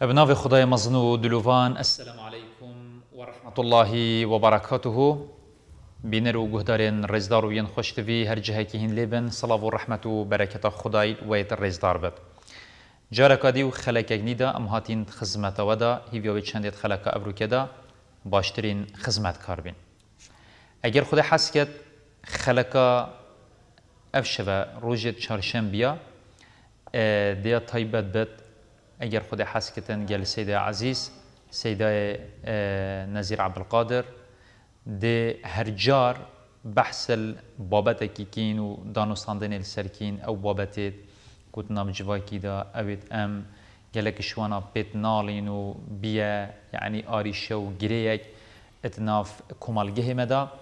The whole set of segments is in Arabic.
بناف خدای مزنو دلوفان السلام عليكم ورحمة الله وبركاته بینر و گهدارین رزدار و ین خوش توی هر جهه که هین لیبن صلاة و رحمت و برکت خدای و ایت رزدار بد. جارا کادی و خلک اگنیدا ام هاتین خدمت ودا هیوی چندیت خلک ابرو کدا باشترین خدمت کار بین. اگر خدا حس کرد خلکا افشوا روجت چهارشنبه دیا تایبت بد اگر خدا حس کردن گل سیده عزیز سیده نزیر عبدالقادر د هرجار بحث بابت کین و دانستاندن السرکین أو بابت کت نام جواکی دا اوید ام. گلک شوانا پیت نالین و بیا یعنی آریشه و گریک اتناف کمالگه مدا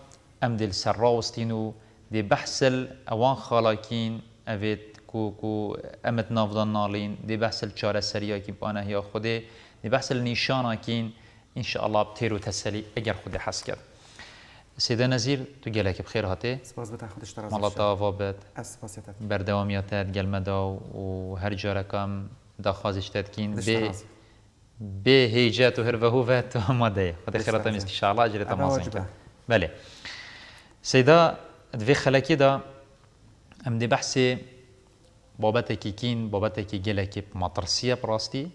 ام دل سراوستین و دی بحث اوان خالاکین اوید کو کو امت نافدان نالین دی بحث چاره سریا کی بانه یا خوده دی بحث نیشانا کین ان شاء الله بتیرو تسلی اگر خود حس کرد. سيدة نزير تجلك بخير هاتي سپاس بتا خودش تراز مالتا وابد سپاسیتت بردوامياتات قلمدا وهر جاركم دا خازش تدكين ب ب هيجات وهر وهوفات ومادية خد خيرات مسك ان شاء الله اجرت مازن بله. سيدة دفي خلكي دا ام دي بحثي بابتك كين بابتك جلك مطرسية براستي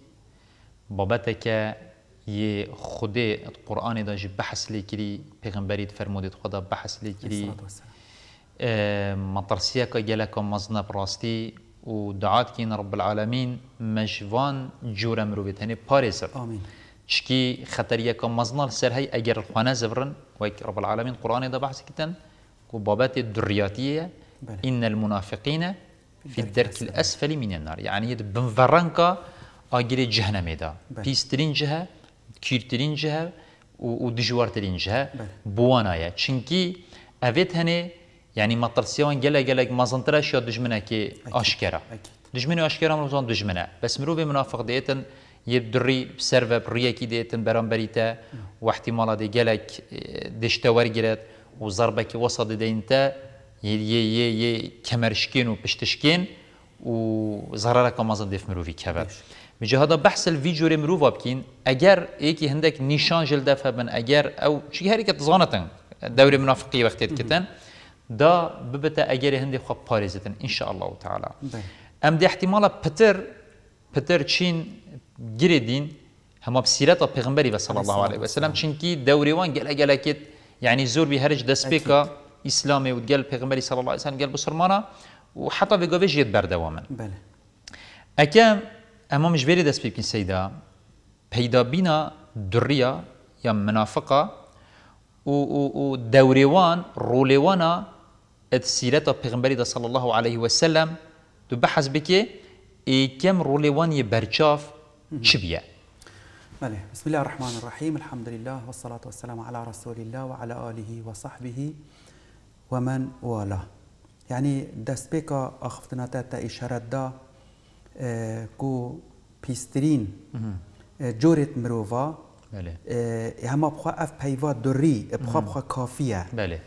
بابتك یه خود قرآن دا جی بحث لیکری پیغمبری فرمودید خدا بحث لیکری مطرسیه که گله که مزنة براستی و دعات کین رب العالمین مجوان جور مرو بیت هنی پارزر آمین چکی خطریه که مزنة سر هی اگر الخوانه زبرن و رب العالمین قرآن دا بحث کتن و بابات الدریاتیه إن المنافقين في الدرك الأسفل من النار. يعني يد بنفرنكا آجري جهنم دا بيسترين جهة کیرترین جهة و دجوارترین جهة. بوانایه چونکی اوید هنه یعنی مطرسیان گله گله مازنترش یا دجمنه که آشکره دجمنة آشکره مرزان دجمنه بس مرو به منافق دیتن یه دری سر و بریه کی دیتن برام بریته و احتمال دی گله دشتور گرد و ضربه کی وسط دینته یه یه یه یه کمرشکین و پشتشکین و ضرره که مازن دیف مروی کبر. میجه هذا بحث الفيجور مروفا بكين اگر ايكي هندك نيشان جل دفع بن اگر أو شي هري كتزانتن دوري منافقي وقت كتن دا ببتا اگر هندي خو باريزتن ان شاء الله تعالى ام دي احتمال بتر بتر تشين جريدين هما بسيرة پیغمبري صلى الله عليه وسلم. چونكي دوري وان قال قال يعني زور بهرج دسبيكا إسلامي وقال پیغمبري صلى الله عليه وسلم قال بسرمانا وحتى في قوي جيت بردواما بله اكام اما مش بيري دست بيكين سيدا پیدا بينا درية يا منافقة و, و, و دوريوان روليوانا سيرتا پیغمبري صلى الله عليه وسلم. تو بحث بكي إي كم روليوان يبرچاف چبيه بله بسم الله الرحمن الرحيم. الحمد لله والصلاة والسلام على رسول الله وعلى آله وصحبه ومن والاه. يعني دست بيكا أخفتنا تا إشارة دا کو پیسترین جورت مروفا. بله. هما بخوا أف پیوا دری بخوا بخوا کافیه بله.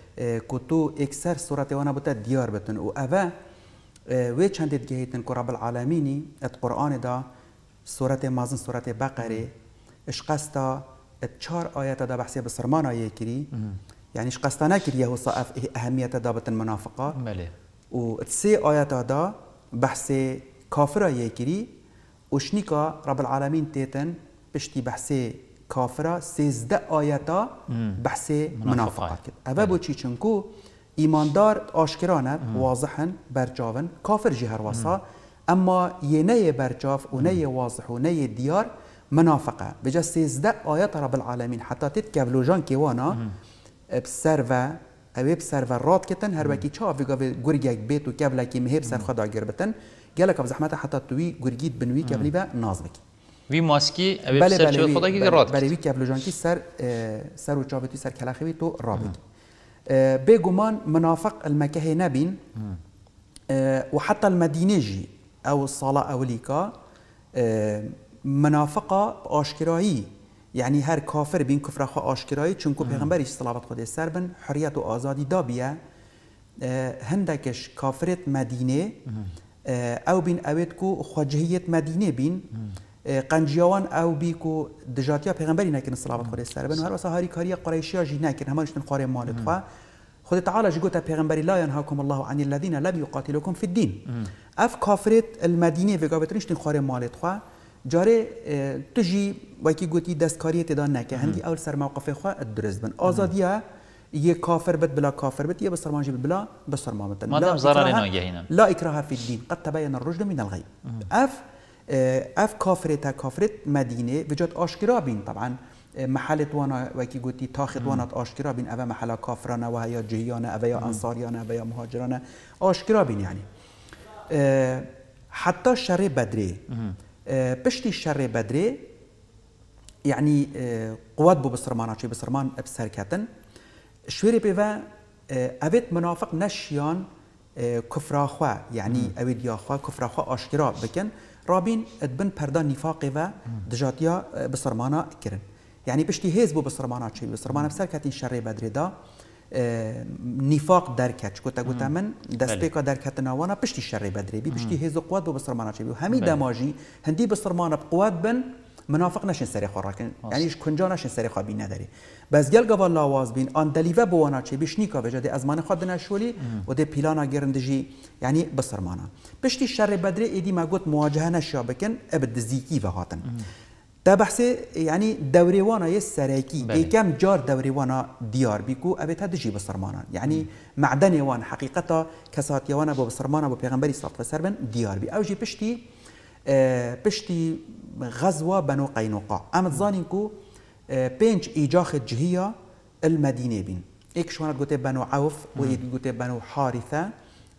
تو اکثر صورت وأنا بتا دیار بتن. و اوه وی چندت گهیتن کو رب العالمینی إت قرآن دا سورت مازن سورت بقرة اش قستا چهار آیات دا بحثی بسرمان آیه کری يعني اش قستا نكري هو صاف أهمية دابة المنافقة. بله و تسي آيات دا بحث كافرة يكري وشنيكا رب العالمين تيتن بشتي بحثي كافرة سيزدە آياتا بحثي منافقات. کرد ئەvە بۆچی چونکو ئیماندار ئاشکرانە واضحن بەرچاون کافر جی هەروەسا ئەمما یێنەیە بەرچاف و نەیە واضح و نەیە دیار منافقة. بجا سيزدە آيات رب العالمين بسرو اوی بسرو رات کتن هر وکی چا افیگا و گرگ یک بیت و کبلا کی مهب سر خدا گیر بتن گلا کا زحمت حتا توی گرگید بنوی کبلی و ناز بکی وی ماسکی اوی بسر چا خدا کی رات بلی وی کبلو جان کی سر سر و چا بتی سر کلخ بیت و را بکی بیگمان منافق المکه نبین و حتی المدینجی أو صلاه اولیکا منافقه آشکرایی يعني هر كافر بين كفر خو آشكراي چونكو پیغمبر صلوات خود سر بن حريت و آزادي دابيه هندكش كافرت مدينه أو بين اويت كو خواجهيت مدينه بين قنجیاوان أو بیکو دجاتیا پیغمبری نکن صلوات خود سر بن. هر وسا هاری کاری قریشیا جی نکن همانش قاره مال خو خود تعالى جوتا پیغمبری لا ينهاكم الله عن الذين لم يقاتلوكم في الدين اف كافرت المدينة في قابتريش خاره مالت خو جاره تو وای کی گوتی دستکاری تدا نکه. هندی اول سر موقف خو درست بن. آزادیا یه کافر بد بلا کافر بد یه بسرمانجی جی بلا بسرمان بتن مادام ضرر لا اکراه فی الدین. قد تبین الرجل من الغی اف اف کافرت تا کافرت مدینه وجد آشکرا بین. طبعا محل وانا وکی گوتی تاخت وانا آشکرا بین. اوه محل کافرانا و یا جهیانا اوه یا انصاریانا مهاجرانه یا مهاجرانا آشکرا بین یعنی. حتی شر بدری بشتي شر بدري يعني قوات بو بسرمانا شي بسرمان بسر كاتن شويري بيفا ابيت منافق نشيان كفر خوا يعني اويد يا خوا كفر خوا اشكرا بكن رابين ادبن پردا نفاق و دجاتيا بسرمانا كرن يعني بشتي هيز بو بسرمانا چي بسرمانا بسر كاتين شر بدري دا نفاق درکت گوتا گوتا من دست پیکا درکت نوانا پشتی شر بدری بی پشتی هیز قوات بو بسرمانا چی بی همین دماجی هندی بسرمانا بقوات بن منافق نشن سری خور راکن یعنی کنجا نشن سری خوابی نداری بس گل گوال لاواز بین آن دلیوه بوانا چه بیش نیکا وجه ده ازمان خود نشولی و ده پیلانا گرندجی یعنی بسرمانا پشتی شر بدر ایدی ما گوت مواجهه نشیا بکن ابد زیکی و هاتن ده بحث يعني دوري وأنا يسريكي اي كم جار دوري وأنا ديار بيكو ابي تدجي بسرمانا يعني معدني وان حقيقتا كسات يوانا بو بسرمانا بو بيغمبري صلى الله عليه وسلم ديار بي اوجي بشتي آه بشتي غزوة بنو قينقاع أما تظانين كو بينج إيجاخ جهية المدينة بين إيك شوانا قلت بنو عوف ويد قلت بنو حارثة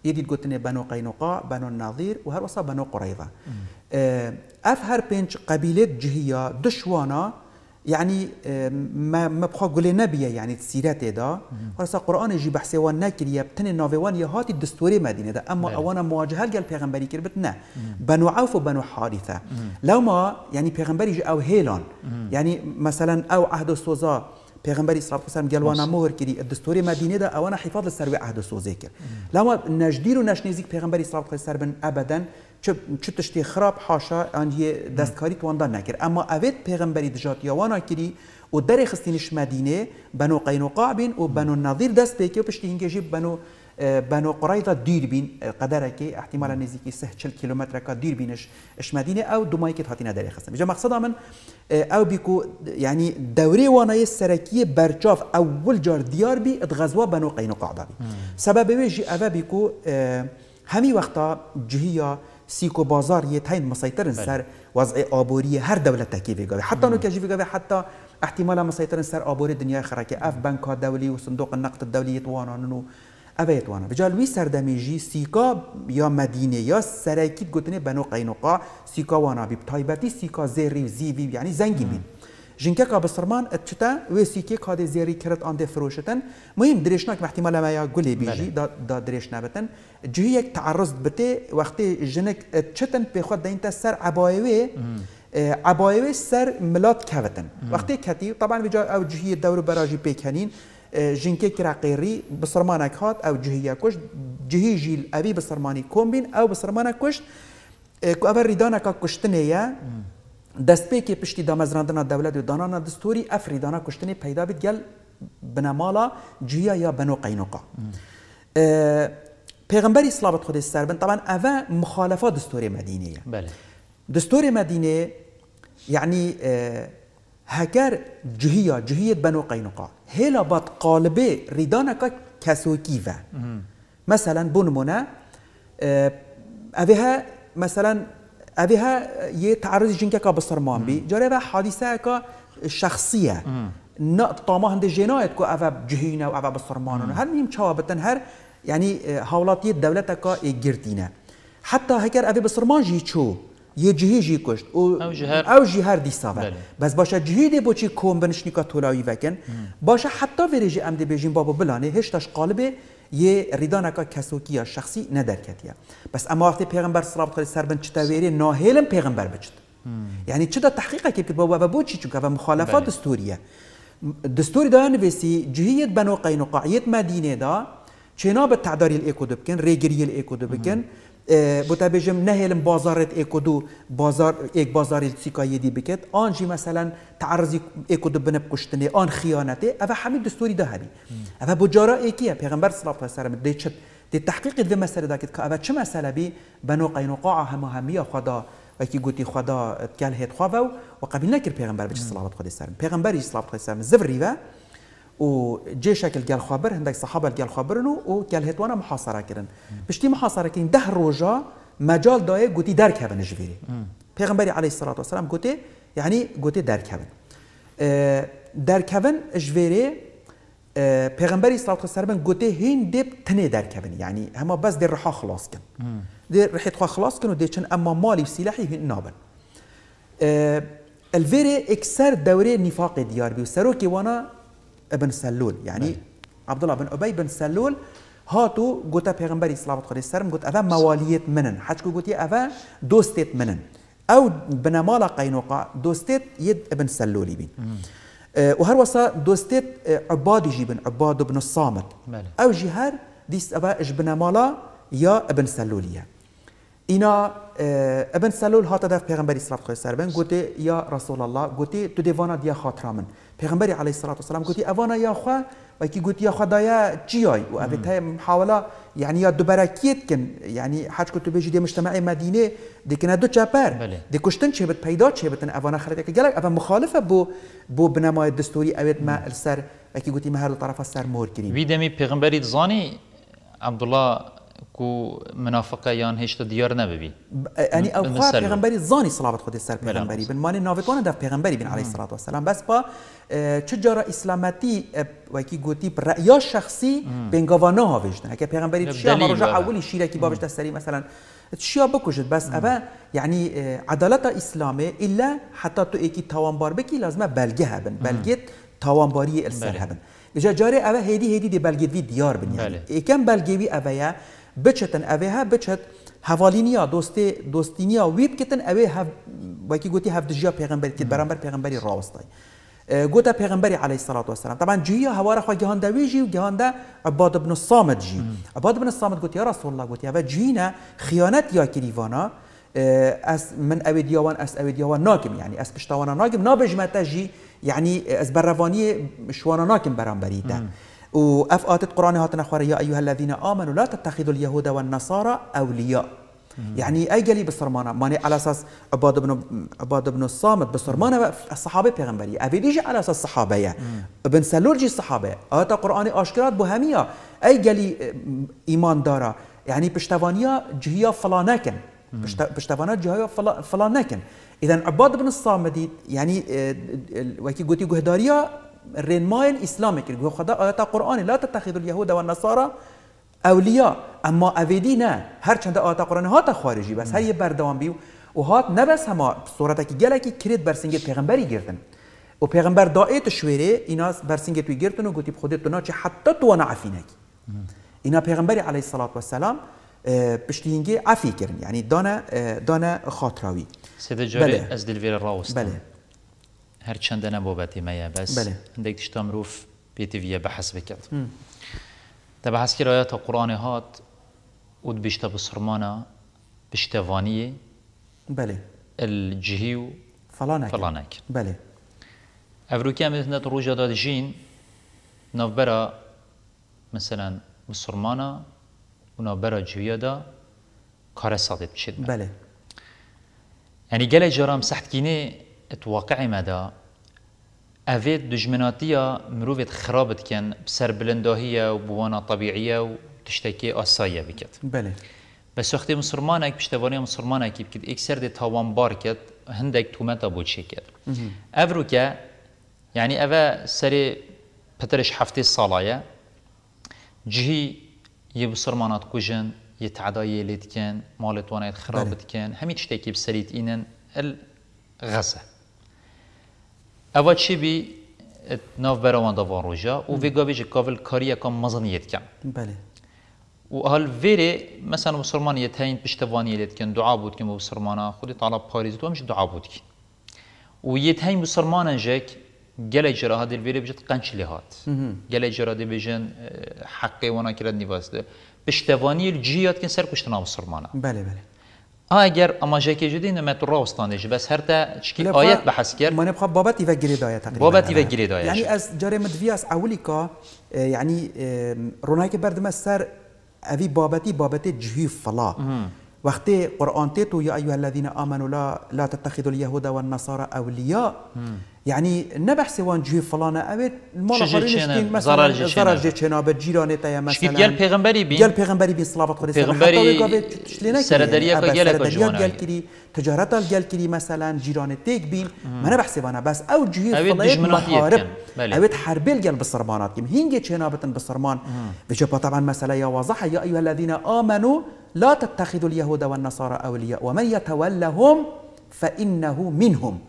يدي قلت بنو قينقاع بنو النظير وهر وصا بنو قريظة. أف هر بينج قبيلة جهية دشوانا يعني ما ما بخوا قولي نبية يعني تسيرات دا ورسا قرآن يجي بحثي وان ناكر يبتني نافوان يهاتي الدستوري مدينة دا. أما أوانا مواجهة قال بيغمبري كربت نا بنو عوف وبنو حارثة. لو ما يعني بيغمبري يجي أو هيلان. يعني مثلا أو عهد السوزا پیغمبری صلی الله علیه و سلم گلوانا مهر کردی دستور مدینه ده اوانا حفاظ لسر عهد سوزه کرد. لما نجدیر و نشنیزیک الله علیه و سلم ابدا چه چه تشتی خراب حاشا یه دستکاری تواندا نکرد. اما اوید پیغمبری دجات یوانا کردی و در خستینش مدینه بنو قینقاع بین و بنو نظیر دست بکی و پشتی هنگی بنو بنو قريظة دير بين قدرك احتمال نزيكي سه 40 كيلومتر كا دير بينش اش مدينه او دماي كي هاتينا داري خصم جا مقصدا من او بيكو يعني دوري وانا السركيه برچاف اول جار ديار بي اتغزوا بنو قينقاع دابي سبب ويجي اوا بيكو همي وقتا جهيه سيكو بازار يتين مسيطر سر وضع آبوری هر دولت تکی ویگاوی حتی نو کجی ویگاوی حتی احتمالا مسيطر سر آبوری دنیا خراكي اف بنك دولي وصندوق النقد الدولي يتوانانو أبيت ئەبێت وانە بجا لوی سەردەمیژی سیکا یا مدینێ یا سەرەکیت گوتنێ بەنۆ قەینوقا سیکاوانابی تایبەتی سیکا زێری و زیوی یعنی زەنگی بین. ژینکەکە بەسەرمان ئەچتە وێ سیکێ کادێ زێری کرد ئەندێ فرۆشتن مهم درێژناک محتیمە لەمایا گولێ بیژی دا درێژ نابەتەن جویەک تعرض بتێ وەختی ژنک چتن پێخوات دەینتە سەر عباوێ عباوێ سەر ملات کەوتن وەختی کەتی طبعا بجا ئەو جوهی دەور بەراژی پێکەنین جنكي كرا قيري بسرمانك هات أو جهية كش جهي جيل ابي بسرماني كومبين أو بسرمانك كش كو اول ريدانا كشتنيا دست پی که پشتی دامزراندنا دولت و دانانا دستوری اف ریدانا کشتنی پیدا بید گل بنمالا جیا یا بنو قینقا. پیغمبری صلابت خود سربن طبعا اوه مخالفات دستور مدینه بله. دستور مدینه يعني هكر جهية جهية بنو قينقاع هلا بات قالبه ريدانك كسوكيفا مثلا بونمونا أبيها مثلا أبيها يتعرض جنكا كبصرمان بي جرى حادثة كا شخصية نقط طامه هند جنايت كو أفا جهينا وأفا بصرمان هر مهم شوابتن هر يعني هولاتي الدولة كا إجرتينا حتى هكر أبي بصرمان جي شو یه جهی جی کشت. او او جهر دی ساوه بله. بس باشه جهی دی بو چی کوم بنشنیکا تولایی وکن. باشه حتی وریجی ام دی بیجین بابا بلانه هشتاش قالبه یه ریدانکا کسوکی یا شخصی ندرکتیه بس اما وقتی پیغمبر صلی الله علیه و سلم چتاویری ناهیلم پیغمبر بچت. یعنی چه تحقیق که بابا بابا چی چون که مخالفات بله. دستوریه. دستوری دا نویسی جهیت بنو قینقاعیت مدینه دا چنا به تعداری الاکو دبکن ریگری الیکو دبکن بوتا بجم نهلم بازارت ايكودو بازار ايك بازار سيكايي دي بكت انجي مثلا تعرضي ايكودو بنب كشتني ان خيانته افا حميد دستوري ده هبي افا بجارا ايكيا پیغمبر صلى الله عليه وسلم دي چت دي تحقيق ذي مسألة داكت كأفا چه مسألة بي بنو قينقاع هما همية خدا وكي قوتي خدا تكال هيت خوافو وقبل نكر پیغمبر بچ صلى الله عليه وسلم پیغمبر صلى الله عليه وسلم زفري و جيشك الجال خبر هندك صحابة الجال خبرنو و قال هتوانا محاصرة كرن. بشتي محاصرة كرن. ده روجا مجال داي قوتي درك هبن جفيري. پیغمبري عليه الصلاة والسلام قوتي يعني قوتي درك هبن. درك هبن جفيري پیغمبری صلی الله علیه و گوته هین دب تنه در کبن یعنی هما بس در رحا خلاص کن. در رحیت خوا خلاص کن و چن اما مالی و سلاحی هین نابن. الفيري اكسر دوري نفاق ديار بي وسروكي وأنا ابن سلول. يعني عبد الله بن أبي بن سلول هاتو قلت پیغمبری صلی الله علیه و سلم قلت اوا موالیت منن. حج قلت اوا دوستت منن. أو بنمال قينوقع دوستت يد ابن سلولي بين وهر وسا دوستت عباد جيبن عباد بن الصامت. أو جهر ديست اوا اج بنمالا يا ابن سلوليه اینا ابن سلول هات دف پیغمبری صلی الله علیه و سلم گوته یا رسول الله گوته تو دیوانا دیا خاطر من. پیغمبر علیه الصلاه و السلام گوتی اوانا یا خو و کی گوتی یا چی چیای؟ و اوی تای محاوله یعنی یا دوبرکیت کن یعنی حج کو تو بجی مجتمع مدینه دیکنه دو چپر. بله. دکشتن چه بت؟ پیدا چه بتن؟ اوانا خلک که گلک اوا مخالفه بو بو بنمای دستوری اویت ما سر و کی گوتی مهر طرف سر مور کریم وی دمی پیغمبری زانی عبدالله کو منافقه یان هیچ دیار نبی یعنی او خواه پیغمبری زانی صلوات خود سر پیغمبری بن مانی ناوتوان دف پیغمبری بن علیه الصلاة والسلام بس با چجارا اسلامتی و کی گوتی رأیا شخصی بنگاوانا ها وجدن اگه پیغمبری تشیا ما رجع اولی شیره کی بابش دستری مثلا تشیا بکشد بس اوه يعني عدالت اسلامه الا حتی تو ایکی توانبار بکی لازمه بلگه هبن بلگه توانباری السر هبن جا جاره اوه هیدی هیدی دی بلگه وی دیار بن يعني ایکم بلگه وی اوه بچتن اوه ها بچت هوالینیا دوستی دوستینیا ویب کتن اوه ها وکی گوتی هف دجیا پیغمبر کت برانبر پیغمبری راوستای. گوتا پیغمبری علیه الصلاة والسلام طبعا جیا هوارا خوا جهان دوی جی و جهان ده عباد بن الصامت جی. عباد بن الصامت گوتی یا رسول الله گوتی اوه جینا خیانت یا کریوانا از من اوی دیوان از اوی دیوان ناکم يعني از پشتوانا ناکم نابجمتا جی يعني از بروانی شوانا ناکم برانبری ده وأف آتت قرآن هاتنا خوار يا أيها الذين آمنوا لا تتخذوا اليهود والنصارى أولياء. يعني أي قلي بصرمانة. ماني على أساس عباد بن عباد بن الصامت بصرمانة الصحابة بيغمبري أبي ديجي على أساس الصحابة ابن سلول جي الصحابة آتا قرآن أشكرات بهمية أي قلي إيمان دارا. يعني بشتوانيا جهيا فلانكن بشتوانيا جهيا فلانكن إذا عباد بن الصامت يعني وكي قلتي قهداريا رنمای اسلام کرد. گو خدا آیات قرآن لا تتخذوا اليهود والنصارى اولیاء. اما اویدی نه. هر چند آیات قرآن هات خارجی. بس هر یه بردوام بیو. و هات نه بس هما صورت کی گلکی کرید برسنگ پیغمبری گردن. و پیغمبر دایت شویره اینا برسنگ توی گردن و گوتی خودت تو چه حتی تو نعفینک اینا پیغمبری علیه الصلاة والسلام پشتینگی عفی کردن یعنی دانه دانه خاطراوی. جاری بله. از دلویر راوست بله. هەرچەندە نەبۆبەتی مەیە بەس هەندێک تشتا مرۆڤ پێتیڤە بەحەس بکات دە بە حەسکرایەتە قڕانێ هات ود بیشتە بسرمانە پشتەوانیە بله. الجهی و فڵانە فڵانێک بله. ئەڤروکیان بێتنێت ڕۆژەدا دژین ناوبەرە مثلەن مسلمانە و ناوبەرە جویەدا کارە ساڵێت بچێت بله. يعني جەلێک جارام سەحتکینێ اتواقعي مدى افيت دجمناتيا مروفت خرابت كان بسر بلنداهية وبوانا طبيعية وتشتكي أسايا بكت بله. بس وقتی مسلمانك پشتوانی مسلمانك بكت اكسر دي تاوان بار كت هندك تومتا بود شكل افرو که يعني افا سري پترش حفتي صالايا جهي يبسرمانات كوجن يتعدى يليت كان مالت وأنا خرابت كان همي تشتكي بسريت إنن الغزة Ava çi bi nav beravan davan roja u vê که ji کاری اکا مزانیت کن بله و اهل ویره مثلا مسلمان یه تاین پشتوانی لید کن دعا بود کن با خودی طلب پاریز دو همش دعا بود کن و یه تاین مسلمان انجک گله جراها دل ویره بجد قنچ لیهات گله جراها دل بجن حقی وانا کرد نیوازده پشتوانی پشتوانی جیاد کن سر کشتنا مسلمان بله بله اگر اما جاکی جدی نمت راستانش بس هر تا چکی آیت بحث کرد. ما نبخى بابتي وگري دايا تقريبا بابتي وگري دايا يعني از جاري مدفياس اوليكا يعني رونايك بردم سر ابي بابتي بابتي جهي فلا. وقتی قرآن تيتو يا أيها الذين آمنوا لا لا تتخذوا اليهود والنصارى أولياء يعني نبحث وان جوی فلانه اوید مال خارجین مثلا ضرر جه چنا به جیرانه تا مثلا گل پیغمبری بی گل پیغمبری بی صلوات خدا پیغمبری سردریا که گل جوانه گل کری تجارت گل کری مثلا جیرانه تیک بین من نبحث وأنا بس أو جوی فلایت محارب اوید حربل گل بصرمانات کیم هینگ چنا بتن بصرمان بجا طبعا مثلا يا واضحه. يا ايها الذين آمنوا لا تتخذوا اليهود والنصارى اولياء ومن يتولهم فإنه منهم.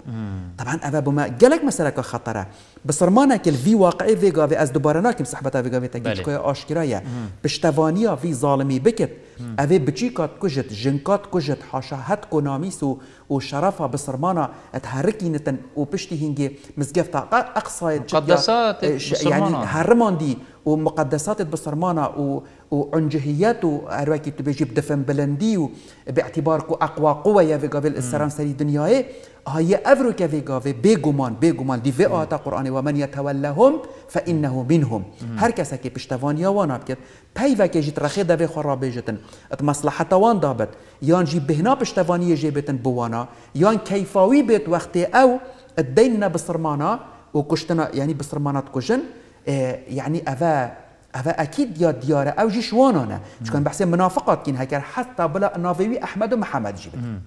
طبعا أبا بما قالك مسألة خطرة بسرمانه که وی واقعی ویگا و أز دوباره ناکیم صحبت ویگا و تگیش که آشکرایه پشتوانیا وی ظالمی بکت اوی بچی کات کجت جنکات کجت حاشا هت کنامیس و و شرفها بسرمانه اتحركي نتن و پشتی هنگی مزگفتا. أقصى مقدسات يعني هرمان دي ومقدسات بسرمانه و وعنجهيات أرواكي تبيجي بدفن بلندي باعتبار أقوى قوة يا في قبل السران سري دنياي هي أفرو كفي قافي بيغمان بيغمان دي في آتا قرآن ومن يتولهم فإنه منهم. هر كسا كي بشتوان يا وأنا بكت بيفا كي جيت رخي دافي خرابي جتن ات وان دابت. يان جي بهنا بشتوانية جيبتن بوانا. يان كيفاوي بيت وقتي أو الديننا بصرمانا وكشتنا يعني بصرمانات آه يعني أفا أفا أكيد يا ديارة أو جي شوانانا شكون بحسين منافقات كين هكر. حتى بلا نافيوي أحمد ومحمد جيبتن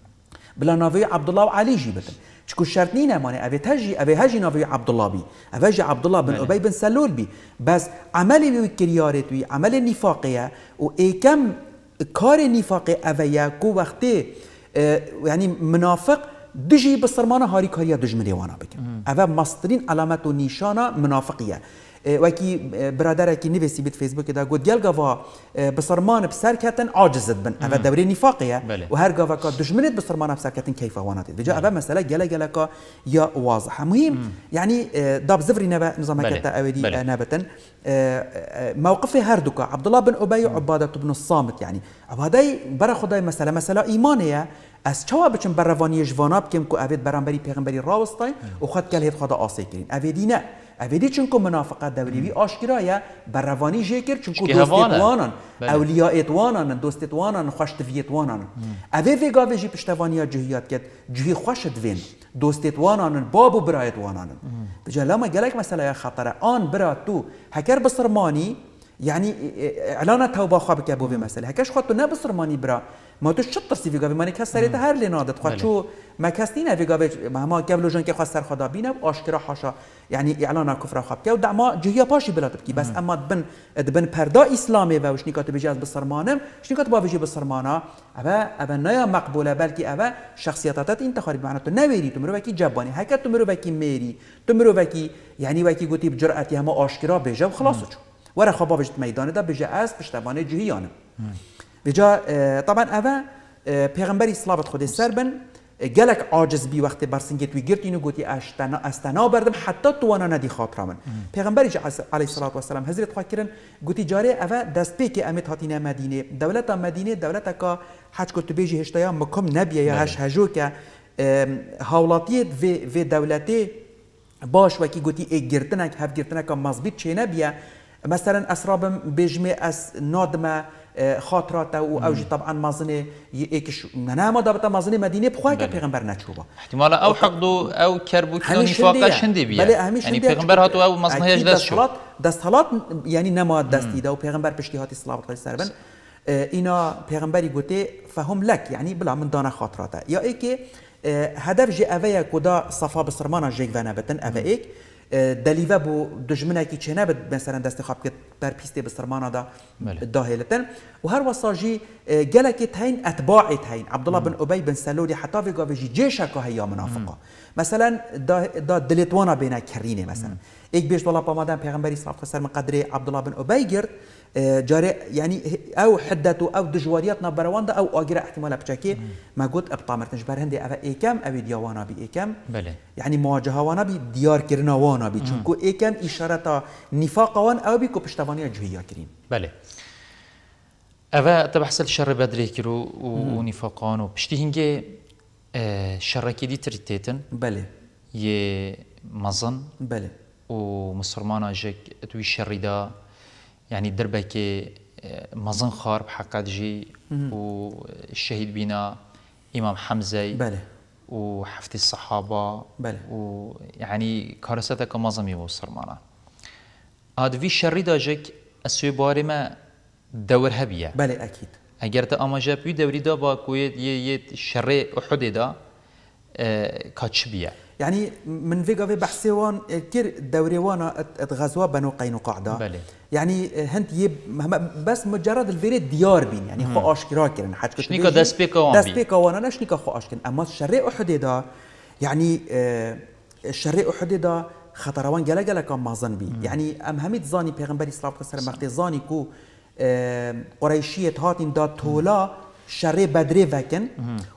بلا ناوی عبدالله و علی جی بتن چکو شرط نینه مانه. اوی تجی اوی هجی ناوی عبدالله بی اوی جی عبدالله بن ابی بن سلول بی بس عملی بی کریارت وی عمل نفاقیه و ایکم کار نفاقی اویه کو وقتی یعنی منافق دجی بسرمانه هاری کاریا دجمنی وأنا بکن اوه مسترین علامت و نیشانه منافقیه وکی برادرکی نویسی بیت فیسبوک دا گفت گل گوا بسرمان بسر کتن عاجزت بن. اوه دوره نفاقیه و هر گوا که دشمنت بسرمان بسر کتن کیف وانات بجا اوه مسئله گله گله که یا واضحه مهم يعني داب زفري نبا نظام كتا اودي نابتن. موقف هر دوكا عبد الله بن ابي وعباده بن الصامت يعني عباده برا خدای مسئله مسئله ایمانیه از چوا بچم بر روانی جوانا بکم کو اوید برانبری پیغمبری راوستای و خود کل هید خدا آسی کرین. اویدی نه اویدی چونکو منافقت دوریوی آشکرایه بر روانی جیکر چونکو دوستیتوانان اولیایتوانان دوستیتوانان خوشتویتوانان اوی ویگا ویجی پشتوانیا جهیات کد جهی خوشت وین دوستیتوانان بابو برایتوانان بجا لما گلک مسئله خطره آن برا تو هکر بسرمانی يعني اعلان توبه خو بك ابو بمثل هكاش خاطر نه بصر ماني برا ما تو شط ترسي في ماني كسرت هر لنادت خاطر شو ما مكاستين افيغافيج مهما قبل جون كي سر خدا بينا اشكرا حاشا. یعنی اعلان كفر که و دعما جهيا پاشی بلا تبكي بس اما دبن دبن بردا اسلامي و شنيكات بيجي از بسرمانم شنيكات با بيجي بسرمانا. ابا ابا نيا مقبوله بلكي ابا شخصياتات انتخاب بمعنى تو نويري تمرو وكي جباني تو تمرو وكي ميري وکی گویی يعني وكي قلتي بجرأتي و اشكرا بيجي وخلاص وره خبا بيجي میدانه دا بيجي از پشتوانه جهیانه. بجا طبعا اوا پیغمبری صلوات خود سربن گلک عاجز بی وقت برسنگی توی گرت اینو گوتی اشتنا استنا بردم حتی تو وانا ندی خاطر من. پیغمبری علیه الصلاه و السلام حضرت خوا کرن گوتی جاره اوا دست پی که امت هاتینه مدینه. دولت مدینه دولت کا حج کو تو بیجی هشتیا مکم نبیه یا هش هجو که هاولاتیت و و دولتی باش وکی گوتی ای گرتنک هف گرتنک مزبیت چه نبیه. مثلا اسرابم بجمه اس نادمه خاطرات أو اوجي طبعا مازنه يكش أنا ما دابت مازنه مدينه بخوا پیغمبر نچوبا احتمال أو حقدو أو كربو كان نفاق شندي بيا يعني پیغمبر هاتو أو مازنه هيج دست شو دست حالات يعني نما دستی دا و پیغمبر پشتی هاتی صلوات الله سربن. اینا پیغمبری گوته فهم لك يعني بلا من دانا خاطراته یا ای که هدف جي اوه کدا صفا بسرمانا جيك وأنا بتن اوه ایک دلیوه بو دجمنکی چه نبد مثلا دست خواب که بر پیست بسرمانه دا داهلتن. و هر وصاجی گلکی تهین اتباعی تهین عبدالله بن ابی بن سلولی حتی في گاوی جیشا که هیا منافقه مثلا دا, دا دلتوانا بینه کرینه مثلا. ایک بیش دولا پامادن پیغمبری صلی الله علیه و قدر عبدالله بن أبی گرد جاري يعني أو حدته أو دجواريات نبروان أو اجرا احتمال بشكي ما قلت ابطا مرتنج بر هندي افا ايكم أو ديوانا بي ايكم بله. يعني مواجهه وأنا بي ديار كرنا وأنا بي چونكو ايكم اشاره نفاق وان أو بي كو پشتواني جهيا كرين بله. أفا تبحث الشر بدري كرو ونفاقان وبشتي هنجي آه، شر كدي تريتيتن بله ي مظن. بله ومسلمان جك توي الشر دا يعني دربك آه، مظن خار بحق جي. والشهيد بينا إمام حمزة. بله وحفتي الصحابة. بله ويعني كارثتك مظمي وسرمانا هذا في الشر دا جك السوي باري ما دور هبیه بله أكيد. اگر تا آماجه بی دوری دا با کوی یه یه شر احد دا کاچ بیه. يعني من فيجا في بحثي وان كير دوري وأنا اتغزوا بنو قينقاع دا. بله. يعني هنت يب بس مجرد الفيري ديار بين يعني خو اشكرا كرن حاج شنيكا داس بيكا وان داس بي. بيكا وأنا لا شنيكا خو اشكن اما الشري احد دا يعني آه، الشري احد دا خطروان جلا جلا كان مازن بي يعني ام هميت زاني پیغمبري صلى الله عليه وسلم زاني كو قريشية هاتين دا تولا شر بدري وكن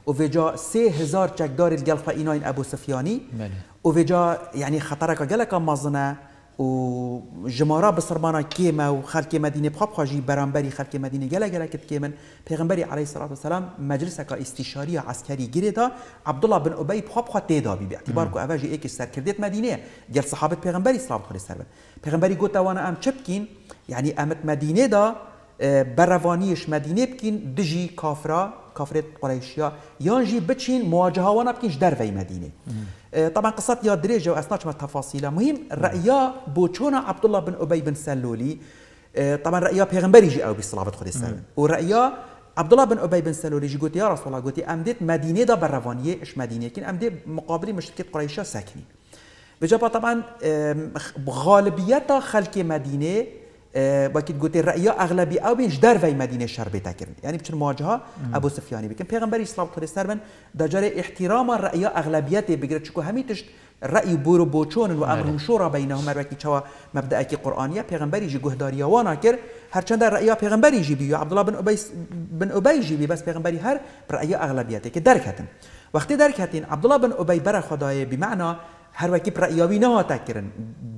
وفيجا سي هزار چکدار الجل خاينين ابو سفياني بله. وفيجا يعني خطرك جلك مازنه و جمارا بسرمانا كيما وخلق مدينه بخاب خاجي برانبري خلق مدينه جلا جلا كت كيمن پیغمبري عليه الصلاة والسلام مجلسك استشاريه عسكري جريدا عبد الله بن ابي بخاب خا تيدا بي باعتبار كو اواجي ايك سر كردت مدينه جل صحابه الله عليه وسلم پیغمبري قلت وأنا ام چبكين يعني امت مدينه دا بروانیش مدینه بکین دجی کافرا کافرت قریشیا یان جی بچین مواجهه وأنا بكينش دروي مدينه طبعا قصة يا دريجة وأسناش ما تفاصيلها مهم رأيا بوچونا عبد الله بن أبي بن سلولي طبعا رأيا بيغمبري جي أو بصلاة خدي السلام ورأيا عبد الله بن أبي بن سلولي جي قلت يا رسول الله قلت أمدت مدينة دا بروانية إيش مدينة كن أمدت مقابل مشركة قريشة ساكني بجابا طبعا غالبية خلق مدينة وەکیت گوتی رأیا اغلبی او بینش در وی مدینه شر بیتا بێتاکردن یعنی بچن مواجه ها ابو سفیانی بکن. پیغمبر اسلام سلااو کوردستان بن در جار احترام ڕیا اغلبیت بگرد چکو همی تشت رأی بورو بوچون و بله. امر شورا بينهما ركي چوا مبدا کی قرانيه پیغمبري جی گهداری وانا كر هر چند رأي پیغمبري جي بي عبد بن ابی بن ابی جی بی بس پیغمبری هر رأی اغلبیت که درک هتن وقتی درک هتن عبدالله بن ابی بر خدای بمعنى هر وكي رأيوي نه تاكرن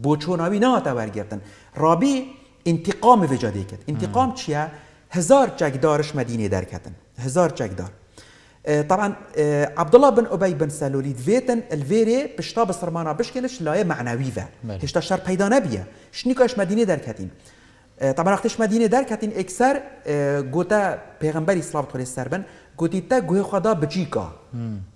بوچوناوي نه تا ورگرتن رابی انتقام وجاده کرد انتقام چیه؟ هزار جگدارش مدینه در کردن هزار جگدار. طبعا عبدالله بن ابی بن سلولی دویتن الویره پشتا بسرمانا بشکنش لایه معنوی و بله. هشتا شر پیدا نبیه. شنیکاش مدینه در کردیم. طبعا وقتش مدینه در کردین اکثر گوته پیغمبری صلی الله علیه و گوتی تا گوه خدا بچیکا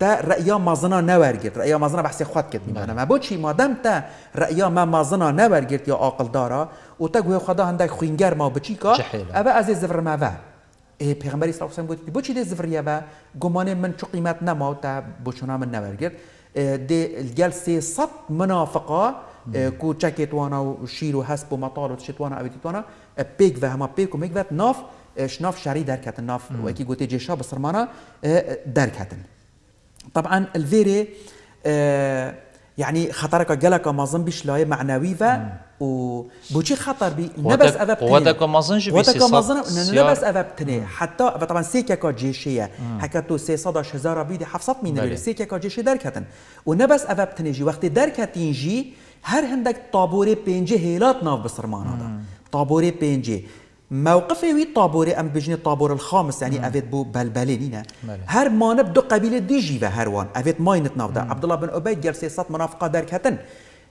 تا رأیا مازنا نورگرد. رأیا مازنا بحث خود کرد میمانه ما بوچی مادم تا رأیا ما مازنا نورگرد یا عاقل دارا و تا گوه خدا هندک خوینگر ما بچیکا اوه از زفر ما و پیغمبری صلی الله علیه و گوتی بوچی ده زفر یا و گمان من چو قیمت نما تا بوچونا من نورگرد. ده الجل سي صد منافقه کو چکت وأنا و شیر و حسب و مطال و تشت وأنا اویتیت وأنا پیک و هما پیک و میگوت ناف. شناف شعري دركتن ناف وكي قلت جيشا بصرمانا دركتن طبعا الفيري يعني خطرك جلك ما ظن بيش لاي معنوي و وبوشي خطر بي نبس اذا بتني. ودك ما ظنش بي ودك ما ظن نبس اذا بتني. حتى طبعا سيكا جيشيه حكتو سي صداش هزار بيدي حفصت من سيكا جيشي دركتن ونبس اذا بتني جي. وقت دركتين جي هر هندك طابوري بينجي هيلات ناف بصرمانا دا. طابوري بينجي موقفه وی طابوره ام بجنی طابور الخامس يعني افيت بو بلبله نينا هر ما نبدو قبيله ديجي و هروان. افيت ماينت نافدا عبد الله بن ابي جل سيسات منافقه درك هتن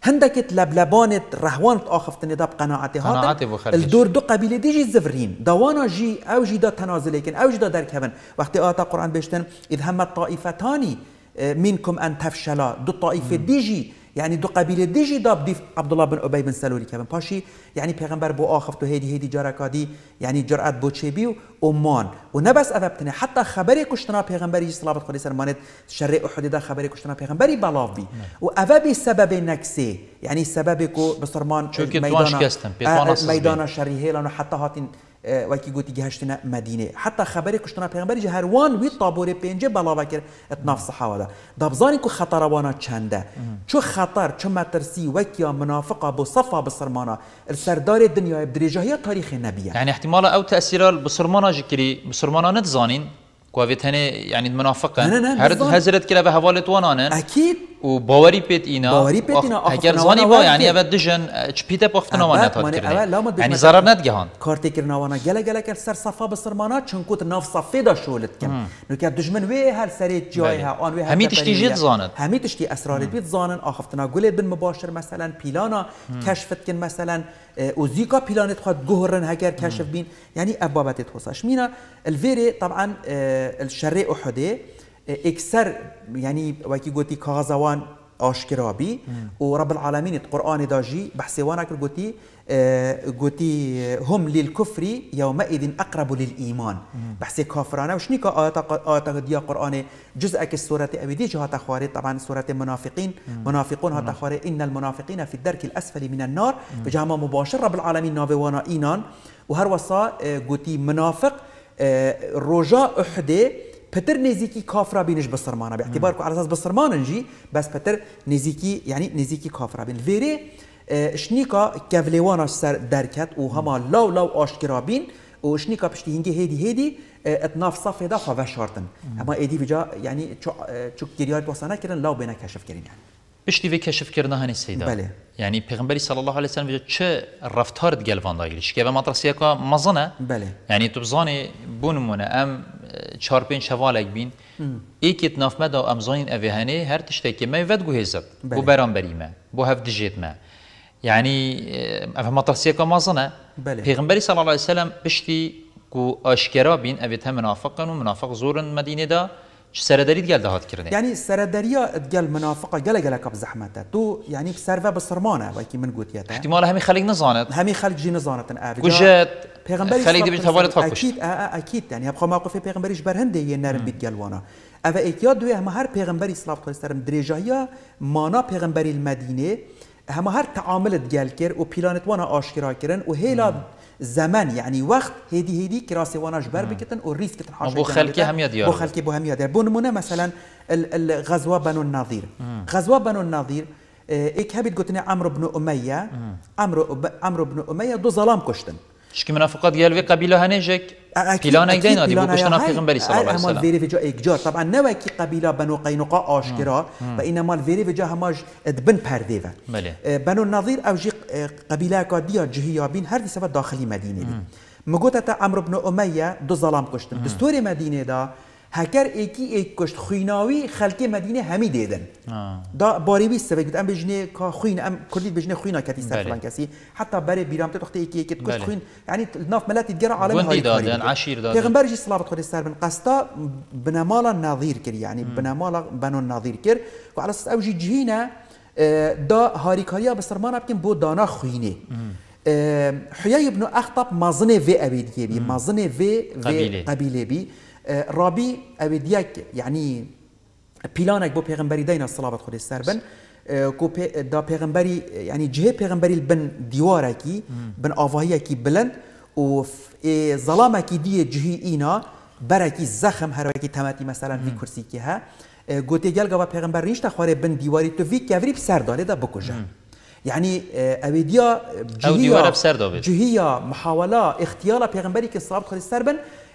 هندك لبلبانت رهوان اخفتني داب قناعتي هذا الدور دو قبيله ديجي زفرين دوانا جي أو جي دا تنازل لكن أو جي دا درك هبن وقت آتا قرآن بيشتن اذ همت طائفتان منكم ان تفشلا. دو طائفه ديجي یعنی دو قبیله ديجي داب دیف عبدالله بن ابي بن سلولی که پاشی. یعنی پیغمبر بو آخفت و هيدي هیدی جارکادی یعنی جرأت بو چی بیو امان و نه بس اوبتنه حتی خبری کشتنا پیغمبری صلوات خدای سر ماند شر احد دا خبری پیغمبری بلاو و اوبی سبب نکسی. یعنی سبب کو بسرمان چونکه میدان شکستن میدان شریهلان و حتی گهشتنا مدینه. حتی خبری کشتنا پیغمبری جه هر وان وی بلا وکر اتناف صحابه ده دابزانی کو خطر وأنا چنده. چو خطر چو مترسی وکیا منافقه بو صفا بسرمانا السردار دنیا بدرجه تاریخ نبیه. يعني احتمال أو تاثير بسرمانا جكري بسرمانا نتزانين كوافيت هني يعني منافقا لا لا هرد هزرت كلا بهوالت وانانا أكيد و باوری پیت اینا باوری پیت اینا. اگر زانی با یعنی اول دژن چ پیت پختنا و نتاد کردن یعنی ضرر ند گهان کارتی کرنا وانا گله گله کر سر صفا بسرمانا چون کوت ناف صفه دا شولت کن نو که دشمن وی هر سری جای ها آن وی همی تشتی جد زاند همی تشتی اسرار بیت زانن. آخفتنا گل بن مباشر مثلا پیلانا کشفت کن مثلا و زيكا بلانت خد جهرن هجر كشف بين يعني أبوابات توصاش مينا الفيري طبعا الشري أحدي أكثر يعني وكي قلتي كغزوان آشکرابی و رب العالمین قرآن داجی بحث وأنا کر گوتی گوتی هم للكفر يومئذ أقرب للإيمان. بحث كافرانه وشني آيات آيات ديا قرآن؟ جزء السورة أبي دي جهات خواري طبعا سورة منافقين منافقون هات خواري إن المنافقين في الدرك الأسفل من النار. بجامع مباشر رب العالمين نابي وأنا إينان. وهر وصا قوتي منافق رجاء أحدي پتر نزیکی کافرا بینش بسرمانه به اعتبار که على اساس بسرمان جی بس پتر نزیکی یعنی نزیکی کافرا بین ویری شنیکا کولوانا سر درکت و هما لاو لاو آشکرا بین و شنیکا پشتی هنگی هیدی هیدی اتناف صفه دا خواه شارتن اما ایدی بجا یعنی چو گریار بوسانه کرن لاو بینه کشف کرین یعنی پشتی وی کشف کردن هنی سیدا بله. یعنی پیغمبری صلی الله علیه و سلم چه رفتار گلوان دایلیش که به مدرسه کا مزنه. بله. یعنی تو بزانی بونمونه ام چهار پنج شوالک بین. ایکیت ناف مدا امزانین اوه هنه هر تشتی که می ود گو هزت بو برام بریمه. بو هف دجیت ما يعني افهم مدرسه کا مزنه. بله. پیغمبری صلی الله علیه و سلم پشتی کو آشکارا بین هم منافقن و منافق زورن مدینه دا. سرداری گل دهات کردن يعني سرداريا تقال منافقه قال قال كاب زحمته تو يعني بسرفا بسرمانه وكي من قلت ياتا احتمال همي خلق نزانت همي خلق جي نزانت افي وجات پیغمبری خلق دي بتوالد فاكوش اكيد اكيد يعني ابخا موقف پیغمبریش برهنده یه نرم بیت گلوانا اوه ایتیا دوی همه هر پیغمبری صلی الله سلم درجایا مانا پیغمبری المدینه همه هر تعاملت گل کر و پیلانت وانا آشکرا کرن و هیلا زمان يعني وقت هيدي هيدي كراسي وأنا جبر بكتن وريس كتن حاجة بو خلكي هم يديار بو خلكي بو هم يديار بو نمونة مثلا الغزوه بنو النظير. غزوة بنو النظير إيك هبت قلتني عمرو بن أمية. عمرو عمرو بن أمية دو ظلام كشتن. شكي منافقات قال في قبيلة هنيجك. پیلان اگه اینا دی بو کشتن پیغمبری صلی الله علیه و سلم ویری وجا اگجار طبعا نوى کی قبیله بنو قینقاع آشکرا و اینما الویری وجا هماش ادبن پرده و. بله. بنو النظیر او جی قبیله کا دیا جهیا بین هر دی سفر داخلی مدینه بی مگوتا تا عمرو بن امیه دو ظلام کشتن. دستور مدینه دا هەگەر ئێکی ئێکشت خویناوی خەلکی مەدینە هەمی دێدن دا باریوی سەوێت ئەم بژنێ کا خوین ئەم کوردی بژنە خوینە کەتی سەرلان کەسی حتا بەرێ بیرام تختی ێکێکت کوشت خوین ینی ناف مەلاتی گەر عالمەرژی سلاوت خۆی سەر بن قەستا بنەماڵە ناظیر کرد ینی بنەماڵە بەنۆ ناظیر کرد و على ئەوژی جینە دا هاریکاریە بە سەرمانە بکەین بۆ دانا خوینێ. حیای بن ئەختاب مازنێ وێ ئەوێ دیێبی مازنێ وێ قبیلێبی. رابی او دیک یعنی پیلانک بو پیغمبری دینا صلوات خود سر بن کو دا پیغمبری یعنی جه پیغمبری بن دیواره کی بن آواهی کی بلند و ظلامه کی دی جهی اینا برکی زخم هر وکی تماتی مثلا وی کرسی کی ها گوتی گل گوا پیغمبر ریشت خواره بن دیواری تو وی کوری بسر داره دا بکجه يعني اويديا جهيا جهيا محاولة اختيار پیغمبری که صلوات خود سر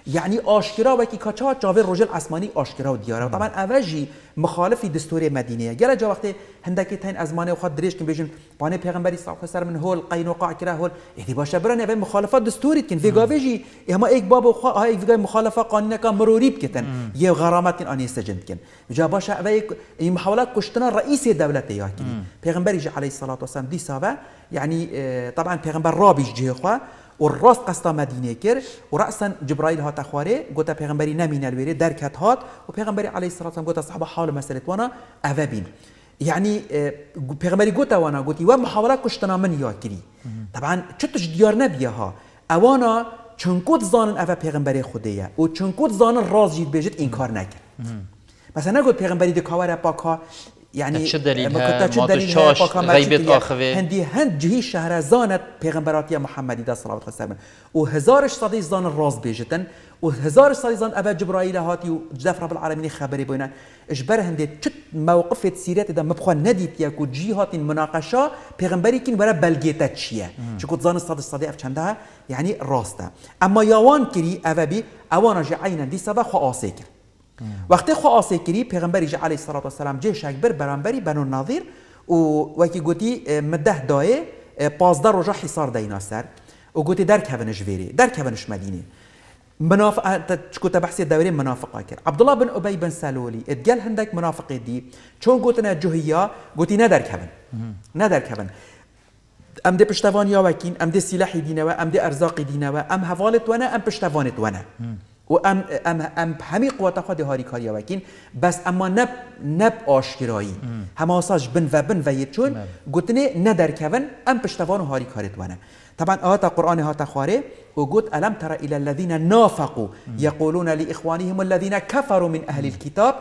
يعني آشکرا و کی کچا جاوی رجل اسمانی آشکرا و دیاره طبعا اوجی مخالفی دستور مدینه. گله جا وقتی هندکی تین ازمانه خود دریش کن بیجن بانه پیغمبری صلی الله سر من هول قینقاع کرا هول. ایدی باشه برن اوی مخالفات دستوری کن. ویگا ویجی اما ایک باب خو های ویگا مخالفه قانون کا مروری بکتن یه غرامت آنی سجن کن. جا باشه اوی این محاولات کشتن رئیس دولت یا کن. پیغمبری علیه الصلاه و السلام دی سابه يعني طبعا پیغمبر رابیش جه خو و راست قصد مدینه کرد و رأسا جبرائیل هات تخواره گوتا پیغمبری نمینه الویره درکت هات و پیغمبری علیه السلام گوتا صحابه حال مسئله وانا اوه بین. یعنی پیغمبری گوتا وانا گوتی و محاوله کشتنا من یا کری. طبعا چطش دیار نبیه ها؟ اوانا چنکوت زانن اوه پیغمبری خوده و چنکوت زانن راز جید بیجید این کار نکرد. مثلا نگود پیغمبری دکاور پاکا يعني تو چاش غیبت آخوه هندی هند جهی شهر زانت پیغمبراتی محمدی ده صلوات الله سلام و هزارش صدی زان راز بیجتن. و هزارش صدی زان ابا جبرائیل هاتی و جدف رب العالمین خبری بوینن اجبر هندی چت موقف سیرت ده مبخوا ندید یا کو جی هاتین مناقشه پیغمبری کین برای بلگیتا چیه؟ چه کو زان صد صدی اف چنده یعنی راسته. اما یوان کری اوبی اوانا جعینا دی سبا خو آسه کرد. وقتی خو آسه کری پیغمبری جه علیه الصلاة والسلام جه شک بر برانبری بنو ناظر و وکی گوتی مده دایه پازده روژا حصار دینا سر و گوتی در کونش ویری در کونش مدینه. منافق كنت بحثي دوري منافقه كر عبد الله بن ابي بن سلولي اتقال هندك منافق دي چون قلتنا جهية قلتي ندر كبن ندر كبن ام دي پشتوانیا وکین ام دي دینه ام دي ارزاقی دینه ام حوالت ونه ام پشتوانت ونه. و ام أم ام همه قوت خود هاری کاری وکین بس اما نب نب آشکرایی هماساش بن و بن و یه چون گوتنه ندر کون ام پشتوان و هاری کارت ونه طبعا آتا قرآن هاتا خواره وقلت ألم تر إلى الذين نافقوا. يقولون لإخوانهم الذين كفروا من أهل الكتاب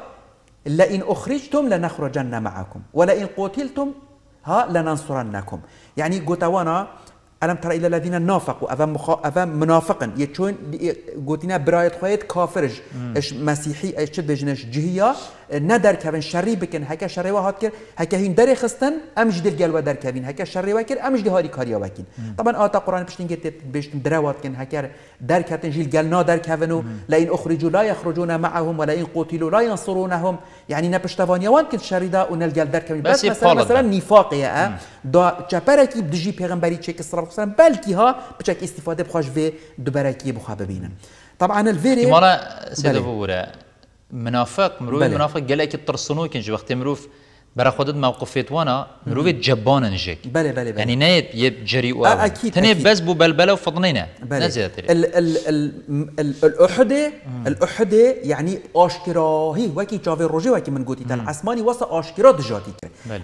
لئن أخرجتم لنخرجن معكم ولئن قتلتم ها لننصرنكم يعني قلت ألم ترى إلى الذين نافقوا؟ أفا, مخا... أفا منافقا يتشون قوتنا برايت خويت كافرج. إش مسيحي؟ شد بجنش جهية؟ ندر كفن شري بكن. هكا شري وهات كر. هكا هين در خستن أمج دل جلوة در كفين هكا شري وكر أمج دي هاري كاريا وكين طبعا آتا قرآن بشتين جت بشتين دروات كن. هكا در كتن جيل جلنا در كفنو لئن أخرجوا لا يخرجون معهم ولئن قتلوا لا ينصرونهم. يعني نبشتوانيا وان كن شري دا ونلجل در كفين بس, بس مثلا مثلا نفاق يا دا پیغمبری چه که صرف وسلم بلکی ها استفاده بخواش و دوبرکی بخوا ببینن طبعا الفيري مالا سيدة منافق مروي منافق قال لك ترسنو كنج وقت مروف برا خودت موقفيت وأنا مروف جبانا نجيك بله بله بله. يعني نايت يب جري و أكيد تني بس بو بلبله وفضنينا بله. ال ال ال ال الاحدة الاحدة يعني اشكراهي وكي جافي روجي وكي من قوتي تل عسماني وصا اشكرا دجاتي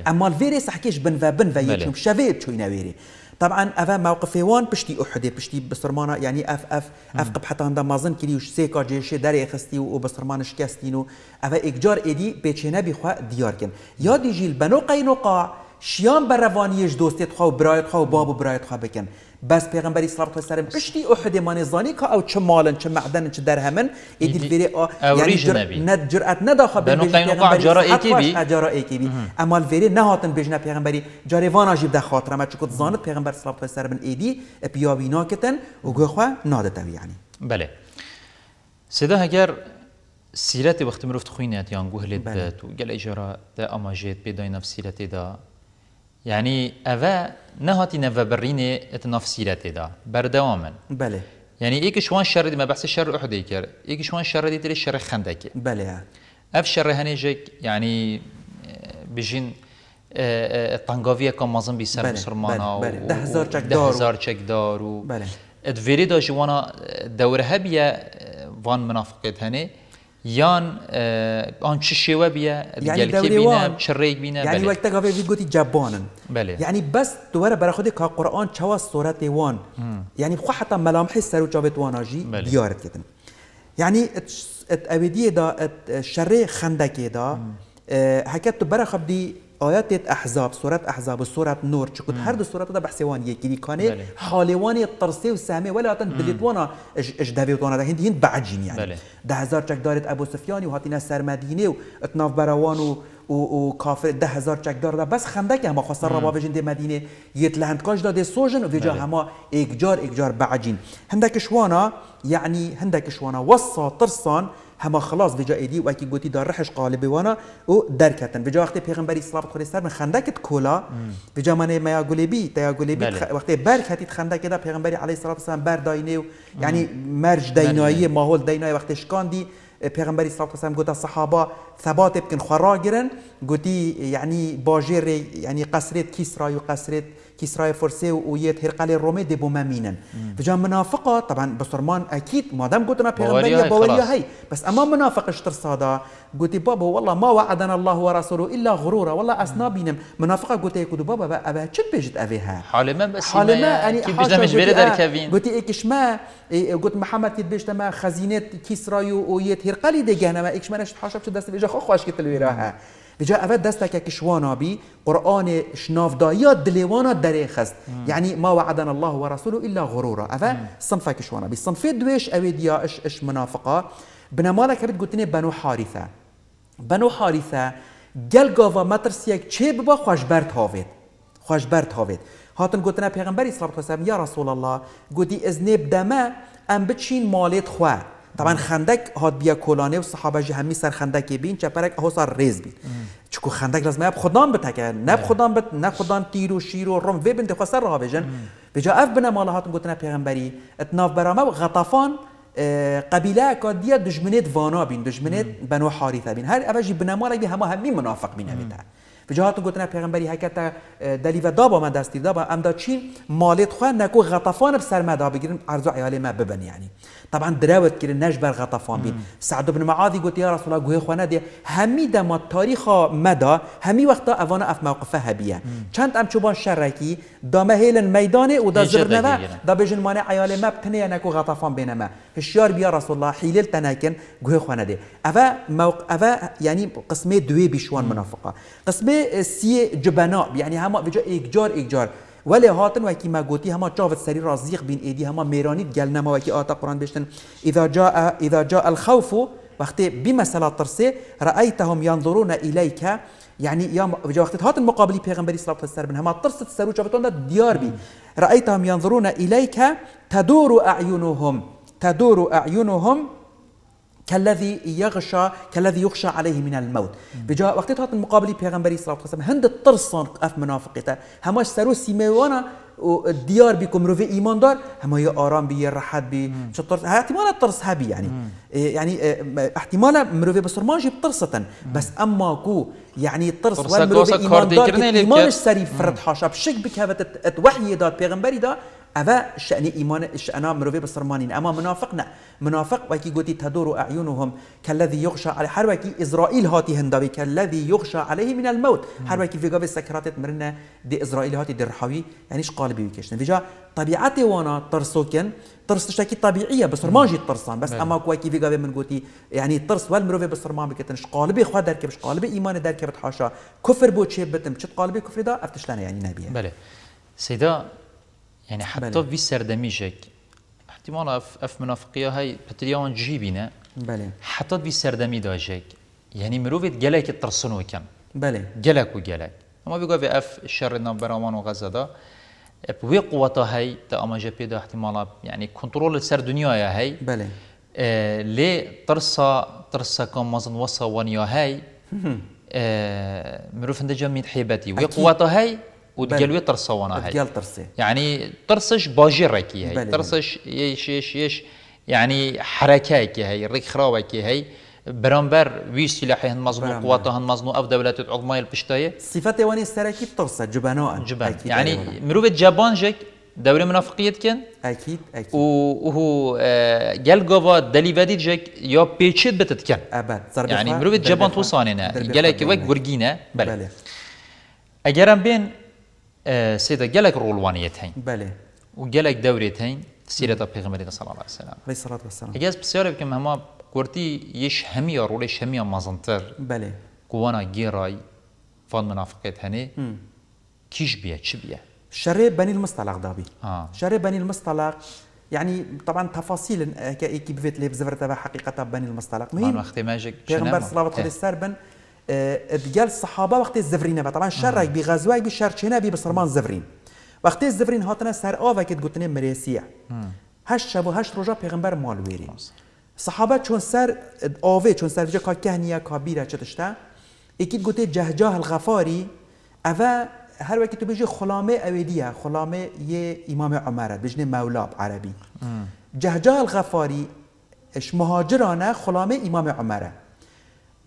اما الفيري صحكيش بن فبن فيتشم شافيت شوي نويري طبعا أفا موقف وان بشتي أحد بشتي بسرمانه يعني اف اف أف قبحة عند مازن كلي وش سيكا جيشي داري خستي وبسرمان شكستينو أفا إكجار ايدي بيتشينا بخوا ديار كن. يا دي جيل بنو قينقاع شیان بر روانیش دوستیت خواه و برایت خواه و باب و برایت خواه بکن بس پیغمبر اسلام تو سرم پشتی احد من زانی که او چه مالن چه معدن چه درهمن ایدی بری او یعنی جرأت جرأت نداخه به پیغمبر جرأت کی بی؟ جرأت کی بی. اما الوری نه هاتن بجنه پیغمبری. جاریوان اجیب ده خاطر ما چکو زانت پیغمبر اسلام تو سرم ایدی پیاوینا کتن و گوخه نادتا یعنی. بله. سدا اگر سیرت وقت مرفت خوینت یان یعنی گوهلت بله. و گل اجرا ده اماجت بدای نفسیرت ده يعني أفا نهاتي نفا بريني اتناف سيرتي دا بردواما بله. يعني إيك شوان شر دي ما بحث الشر أحد يكر إيك شوان شر دي تري الشر خندك. بله. أف شر هنيجك يعني بجين طنقافية كم مازن بيسر مسلمانا بله بله. ده هزار چك ده هزار چك دار و ادفيري دا جوانا دورها بيا وان منافقت هني یان آن چه شیوه بیا يعني دوري بینم چه ریگ بینم يعني وقت قبل في قلتي جبانن. بله. يعني بس دوره برای خودی که قرآن چوا صورت وان. يعني خو حتى ملامح سر و جابت واناجي بله. ديارت كده يعني ات ابديه دا ات شر خندك دا. هكذا برا خبدي آيات أحزاب سورة أحزاب وسورة نور چكت هر دو سورة ده بحثوان يكي دي كاني بله. حالواني الطرسي والسامي ولا تن دلتوانا اش دافيتوانا ده هند هند بعجين يعني. ده هزار چك دارت أبو سفياني وهاتينا سر مدينة واتناف براوان و كافر ده هزار چك دار ده بس خندك هما خسر ربا بجن دي مدينة يتلهند كاش ده دي سوجن وفيجا. هما إكجار إكجار بعجين هندك شوانا يعني هندك شوانا وصا ترسان هما خلاص وجا ایدی و کی گوتی دار رحش قالب وانا او درکتن وجا وقتی پیغمبری اسلام خود سر من خندکت کولا وجا من ما گلبی تا گلبی وقتی برکتی خندک دا پیغمبری علیه الصلاه و السلام بر داینه یعنی مرج دینایی ماحول دینایی وقتی شکاندی پیغمبری صلی الله علیه و گوتا صحابه ثبات بکن خورا گرن گوتی یعنی باجر یعنی قصرت کیسرا و قصرت كسرى فرسي ويت هرقل الرومي دي بومامينا فجاء منافقة طبعا بصرمان أكيد ما دام قلت هاي بواليا خلاص. هي. بس أما منافق إشتر صادا قلت بابا والله ما وعدنا الله ورسوله إلا غرورا والله أسنا بينم منافقة قلت يقول بابا بقى أبا شد بيجت أبيها؟ حال ما بس حال ما أنا كيف بجنا مش بيري در كافين قلت إيكش ما إيه قلت محمد يتبيش ما خزينة كسرى ويت هرقلي دي جانا ما إيكش ما نش حاشب شد دست بيجا خو خوش كتل جا اوه دستک که شوانا بی قرآن شنافدایی دلیوانا دره خست یعنی ما وعدنا الله و رسوله الا غرورا. اوه صنفه که شوانا بی صنفه دویش اوه دیا اش, اش منافقا. بنامالا که بید گوتنه بنو حارثه بنو حارثه گل گاوا مترسیک چه ببا خوشبرت هاوید؟ خوشبرت هاوید. هاتن گوتنه پیغمبری صلی الله علیه و یا رسول الله گودی از نب دمه ام بچین مالیت خواه. طبعا خندق هاد بیا کلانه و صحابه جی همی سر خندق بین چپرک اهو سر ریز بید چکو خندق لازم اب خدام بتکه نب خدام بت نه خدام تیر و شیر و رم. و بنت خسر راه بجن. بجا اف بنا مال هاتم گوتنا پیغمبری. اتناف برامه و غطفان قبیله که دیا دشمنت وانا بین. دشمنت بنو حارثه بین. هر اوجی بنمالا بی همه همین منافق بین بیتا. به جهات گفتن پیغمبری حکت دلی و دابا من دستی دابا ام دا چین مالت خواه نکو غطفان بسر مدا بگیرن ارزو عیال ما ببن يعني طبعا دراوت كده نج بر غطفان بين سعد بن معاذ قلت يا رسول الله گوه خونه دي همي دما تاریخ مدى همي وقتا اوانا أف موقفه هبية. چند ام چوبان شرکی؟ دا مهيل میدان و دا زبر نوا دا بجن مانع عيال ما بتنه نكو غطفان بينما هشيار بيا رسول الله حيلل تناكن گوه خونه دي. افا موق افا يعني قسمه دوي بشوان منافقه. قسمه سي جبناء يعني هما بجا اجار اجار ولی هاتن و کی ما گوتی هما چاوت سری رازیق بین ایدی هما میرانی گل نما و کی آتا قرآن بشتن. اذا جاء اذا جاء الخوف وقتی بمثلا ترسه رأيتهم ينظرون إليك يعني يا وقت هات المقابلي پیغمبري صلى الله عليه وسلم هما ترست سرو چاوتون ديار بي رأيتهم ينظرون إليك تدور أعينهم تدور أعينهم كالذي يغشى كالذي يغشى عليه من الموت. بجا وقتی هات المقابلي پیغمبري صلى الله عليه وسلم هند الترصان اف منافقته. هماش سرو سيميوانا و دیار بكم روی ایمان دار همه یه آرام یه راحت بی. چطور احتمال ترس؟ هبی يعني يعني احتمال مروي بسرمان جيب طرسة بس اما كو يعني الطرس والمروي ايمان دار ايمانش سري فرد حاشا بشك بك هذا وحي داد پیغمبري دا أبا شأن إيمان شأن مروي بسرمانين أما منافقنا منافق وكي قلت تدور أعينهم كالذي يغشى على حروكي إسرائيل هاتي هندوي كالذي يغشى عليه من الموت. حروكي في قبل سكرات مرنا دي إسرائيل هاتي دي الرحوي يعني إيش قال بيكشن فيجا طبيعتي وأنا ترسوكن ترس تشتكي طبيعية بسرمان جيت ترسان. بس أما كوي في قبل من قلتي يعني الترس والمروي بسرمان بكتنش قالبي خوا دركب قالبي إيمان دركب حاشا كفر بو تشي بتم تشت قالبي كفر دا؟ أفتش لنا يعني نبيه بله. سيدا يعني حتى في سردميجك احتمال اف أف منافقيه هاي بتريون جيبينا بله حتى في سردمي داجك يعني مروفيت جلك الترسنو كان بله جلك وجلك أما بيقول في أف الشر نمبر وغزة ده بوي قوته هاي تا أما جي بي احتمال يعني كنترول سر دنيا يا هاي. بله آه لي ترسا ترسا كم مزن وصا ونيا هاي. آه مروف عند جميع حيبتي. وي قوته هاي وتقلوي ترصونا هاي. ترسي يعني ترسش باجرك هاي. ترسش يش يش يش يعني حركاك هاي ريك خراوك هاي. برامبر وي سلاحي هن مزنو قواته هن مزنو أف دولات عظمى البشتايه صفات واني سركي ترسى جبناء جبان. يعني مروبة جابان جك دولة منافقية كان؟ أكيد أكيد. وهو قال قوة دلي فادي جك يا بيتشد بتت كان ابد يعني مروبة جابان توصاننا قالك وك برجينا بله اجرم بين سيدا جالك رولوانية هين. بله وجالك دورية هين سيرة پیغمبر صلى الله عليه وسلم عليه الصلاة والسلام. إجاز بسيارة بكم هما كورتي يش همية رولش همية مازنتر. بله كوانا جيراي فان منافقات هني. كيش بيا؟ تش بيا؟ شر بني المصطلق دابي آه. شر بني المصطلق يعني طبعا تفاصيل كي بفيت لي بزفر تبع حقيقة بني المصطلق. مهم. وقت ماجك پیغمبر صلى الله عليه وسلم ديال الصحابه وقت الزفرين طبعا شرك بغزوه بشر چنا بي بسرمان زفرين وقت الزفرين. هاتنا سر آوا كت قلتني مريسيع هش شب و هش رجا پیغمبر مال ويري صحابه چون سر آوه چون سر جا كهنيا كابيرا چتشتا اكيد قلت جهجاه الغفاري اوه هر وقت تو بيجي خلامه اويديه خلامه يه امام عمره بجنه مولا عربي جهجاه الغفاري اش مهاجرانه خلامه امام عمره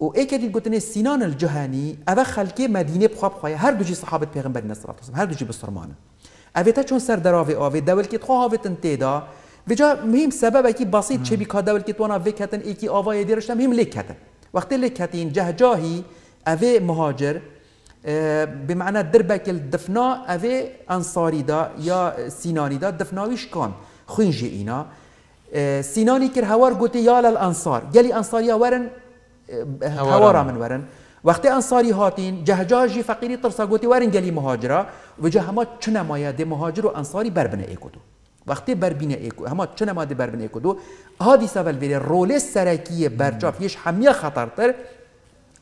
و ای که دید گوتنه سینان الجهانی اوه خلکی مدینه بخواب خواهی هر دو جی صحابت پیغمبر نصرات وسلم. هر دو جی بسرمانه. اوه تا چون سر دراوه آوه دول که خواه آوه تنتیدا وجا مهم سبب اکی بسيط چه بی که دول که توانا وکتن ایکی آوه دیرشتم هم لکتن وقتی لکتین جه جاهی اوه مهاجر بمعنى دربك الدفنا اوه انصاري دا یا سینانی دا دفناویش کن خوین جي اینا سینانی کر هوار گوتی یا للانصار. گلی انصاریا ورن هوارا من ورن. وقتی انصاری هاتین جهجاجی فقیری ترسا گوتی ورن گلی مهاجرا. و جه هما چنه مایا دی مهاجر و انصاری بربنه ایکودو. وقتی بربینه ایکو هما چنه ما دی بربنه ایکودو هادی سوال ویری رول سرکی برچاف یش همیه خطرتر.